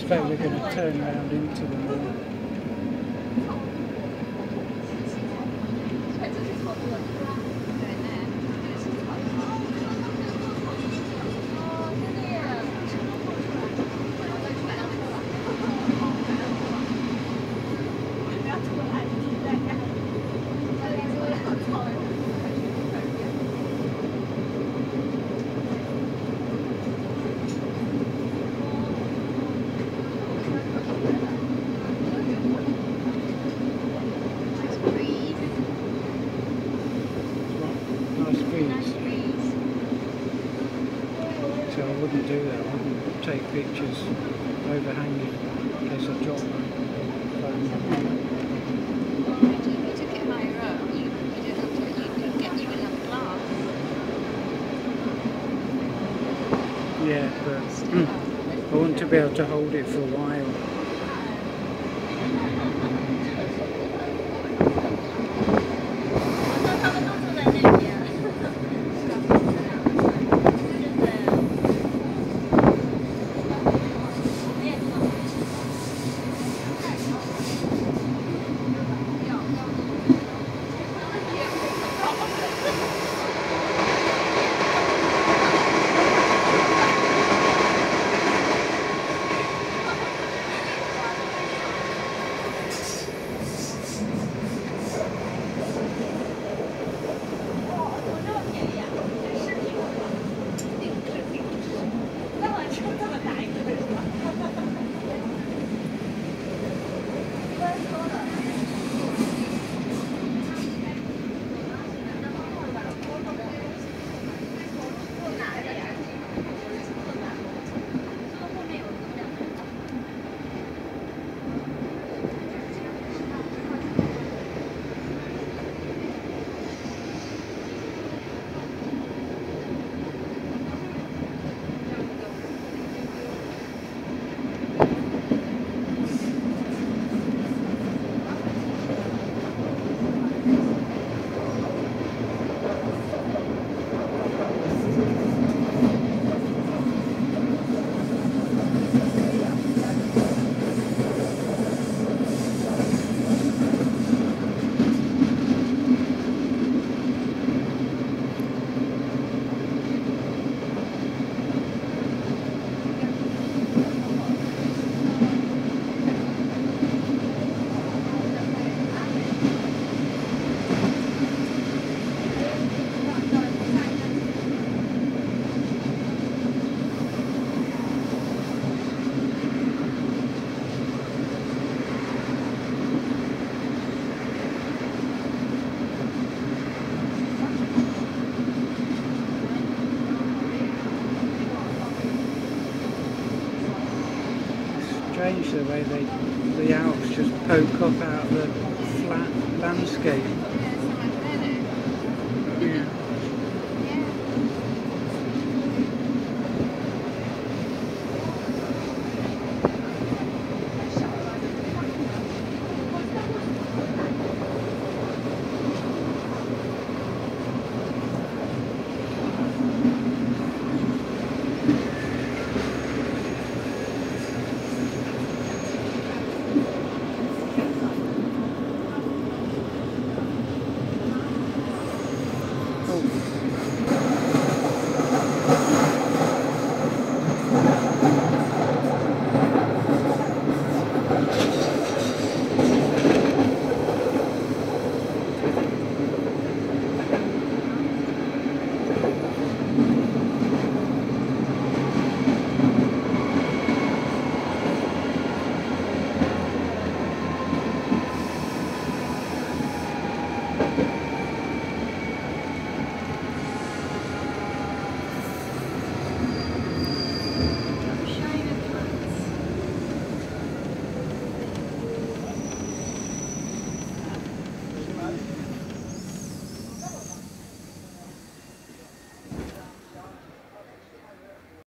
Expect we're going to turn around into the mall. Nice. So I wouldn't do that. I wouldn't take pictures overhanging in case I drop my phone. Yeah, but I want to be able to hold it for a while. Strange the way they, the Alps just poke up out of the flat landscape. Yeah.